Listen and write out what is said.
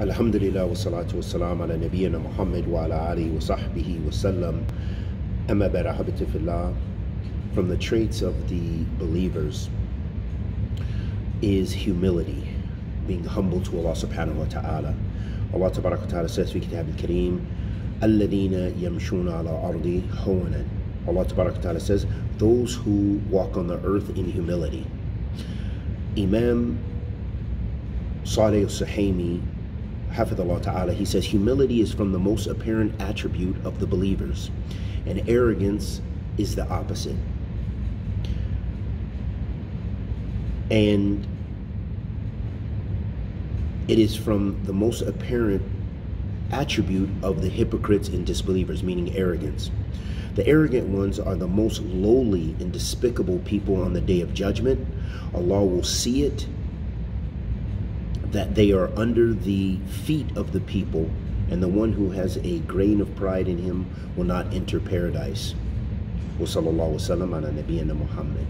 الحمد لله والصلاة والسلام على نبينا محمد وعلى آله وصحبه وسلم أما بعد أحبتي في الله From the traits of the believers is humility being humble to Allah subhanahu wa ta'ala Allah tabarak wa ta'ala says في كتاب الكريم الذين يمشون على أرض هونا Allah wa ta'ala says those who walk on the earth in humility Imam Saleh al-Sahimi Hafidullah Ta'ala, he says, humility is from the most apparent attribute of the believers, and arrogance is the opposite. And it is from the most apparent attribute of the hypocrites and disbelievers, meaning arrogance. The arrogant ones are the most lowly and despicable people on the day of judgment. Allah will see it that they are under the feet of the people, and the one who has a grain of pride in him will not enter paradise. Ala nabiyyina Muhammad.